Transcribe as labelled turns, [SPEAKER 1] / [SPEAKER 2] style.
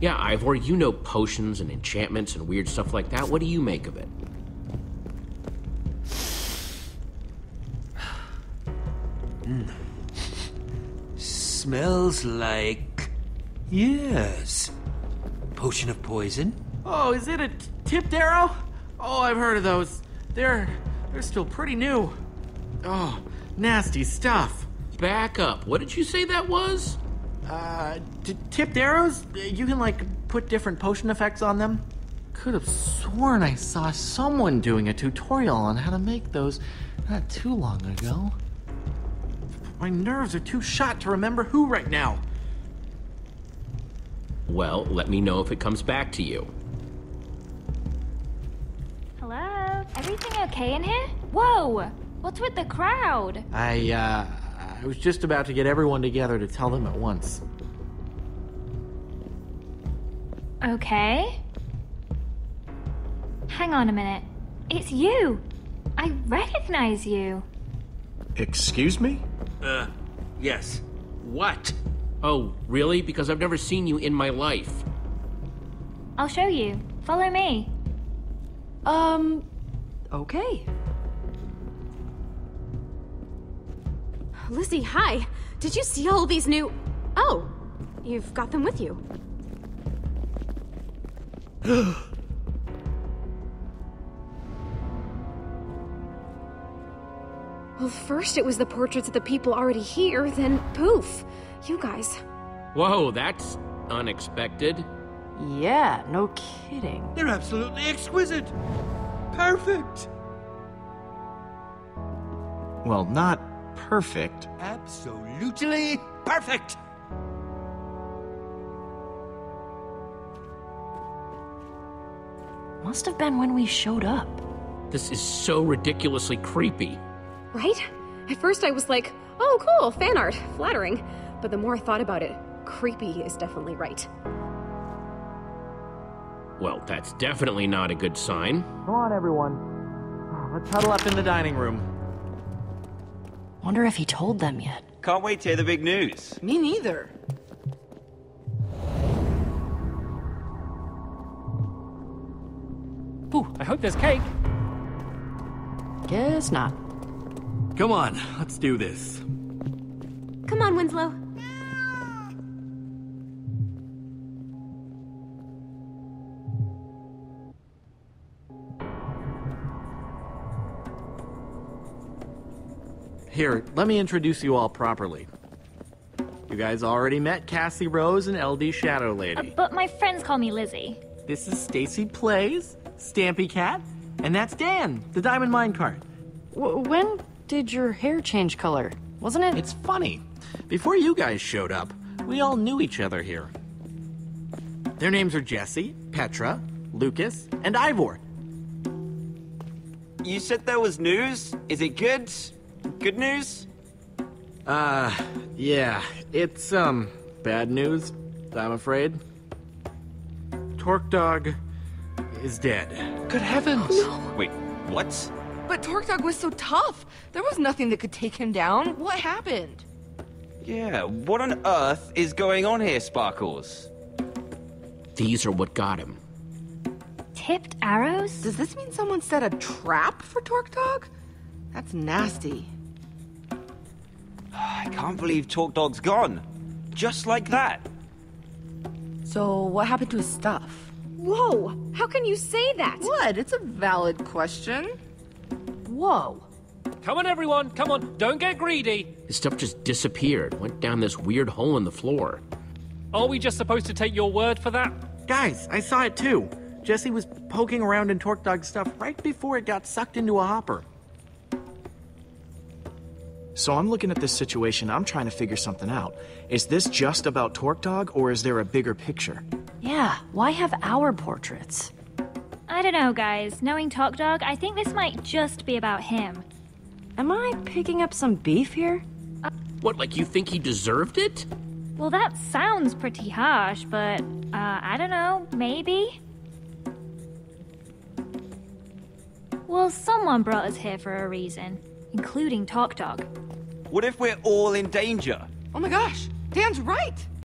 [SPEAKER 1] Yeah, Ivor, you know potions and enchantments and weird stuff like that. What do you make of it?
[SPEAKER 2] Smells like. Yes. Potion of poison?
[SPEAKER 3] Oh, is it a tipped arrow? Oh, I've heard of those. They're they're still pretty new. Oh, nasty stuff.
[SPEAKER 1] Back up. What did you say that was?
[SPEAKER 3] Uh, tipped arrows? You can like put different potion effects on them. Could have sworn I saw someone doing a tutorial on how to make those not too long ago. My nerves are too shot to remember who right now.
[SPEAKER 1] Well, let me know if it comes back to you.
[SPEAKER 4] Hello? Everything okay in here? Whoa! What's with the crowd?
[SPEAKER 3] I uh I was just about to get everyone together to tell them at once.
[SPEAKER 4] Okay. Hang on a minute. It's you! I recognize you.
[SPEAKER 5] Excuse me?
[SPEAKER 2] Uh, yes. What?
[SPEAKER 1] Oh, really? Because I've never seen you in my life.
[SPEAKER 4] I'll show you. Follow me.
[SPEAKER 6] Um, okay.
[SPEAKER 7] Lizzie, hi. Did you see all these new. Oh, you've got them with you. well, first it was the portraits of the people already here, then poof. You guys.
[SPEAKER 1] Whoa, that's unexpected.
[SPEAKER 6] Yeah, no kidding.
[SPEAKER 2] They're absolutely exquisite! Perfect!
[SPEAKER 5] Well, not perfect.
[SPEAKER 2] Absolutely perfect!
[SPEAKER 6] Must have been when we showed up.
[SPEAKER 1] This is so ridiculously creepy.
[SPEAKER 7] Right? At first I was like, oh, cool, fan art, flattering. But the more I thought about it, creepy is definitely right.
[SPEAKER 1] Well, that's definitely not a good sign.
[SPEAKER 3] Come on, everyone. Let's huddle up in the dining room.
[SPEAKER 6] Wonder if he told them yet.
[SPEAKER 8] Can't wait to hear the big news.
[SPEAKER 6] Me neither.
[SPEAKER 9] Ooh, I hope there's cake.
[SPEAKER 6] Guess not.
[SPEAKER 2] Come on, let's do this.
[SPEAKER 7] Come on, Winslow.
[SPEAKER 3] Here, let me introduce you all properly. You guys already met Cassie Rose and LD Shadow Lady.
[SPEAKER 4] Uh, but my friends call me Lizzie.
[SPEAKER 3] This is Stacy Plays, Stampy Cat, and that's Dan, the Diamond Minecart.
[SPEAKER 6] W- when did your hair change color? Wasn't it?
[SPEAKER 3] It's funny. Before you guys showed up, we all knew each other here. Their names are Jesse, Petra, Lucas, and Ivor.
[SPEAKER 8] You said there was news? Is it good? Good news?
[SPEAKER 3] Uh, yeah, it's, um, bad news, I'm afraid. Torque Dog is dead.
[SPEAKER 10] Good heavens! No.
[SPEAKER 8] Wait, what?
[SPEAKER 10] But Torque Dog was so tough. There was nothing that could take him down. What happened?
[SPEAKER 8] Yeah, what on earth is going on here, Sparkles?
[SPEAKER 1] These are what got him.
[SPEAKER 4] Tipped arrows?
[SPEAKER 10] Does this mean someone set a trap for Torque Dog? That's nasty.
[SPEAKER 8] I can't believe Torque Dog's gone. Just like that.
[SPEAKER 10] So, what happened to his stuff?
[SPEAKER 7] Whoa! How can you say that?
[SPEAKER 10] What? It's a valid question.
[SPEAKER 6] Whoa.
[SPEAKER 9] Come on, everyone. Come on. Don't get greedy.
[SPEAKER 1] His stuff just disappeared, went down this weird hole in the floor.
[SPEAKER 9] Are we just supposed to take your word for that?
[SPEAKER 3] Guys, I saw it too. Jesse was poking around in Torque Dog's stuff right before it got sucked into a hopper.
[SPEAKER 5] So I'm looking at this situation, I'm trying to figure something out. Is this just about Torque Dog, or is there a bigger picture?
[SPEAKER 6] Yeah, why have our portraits?
[SPEAKER 4] I don't know, guys. Knowing Torque Dog, I think this might just be about him.
[SPEAKER 6] Am I picking up some beef here?
[SPEAKER 1] What, like you think he deserved it?
[SPEAKER 4] Well, that sounds pretty harsh, but uh, I don't know, maybe? Well, someone brought us here for a reason, including Torque Dog.
[SPEAKER 8] What if we're all in danger?
[SPEAKER 10] Oh my gosh, Dan's right.